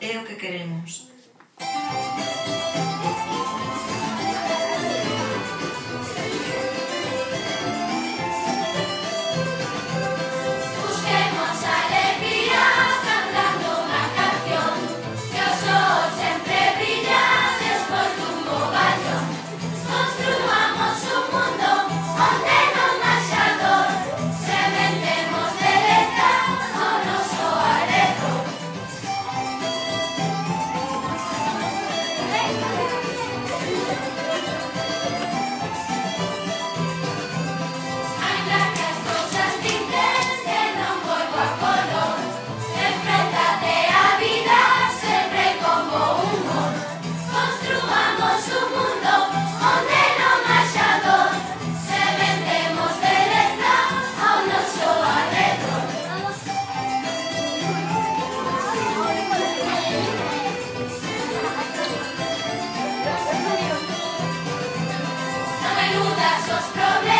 é o que queremos. nossos problemas.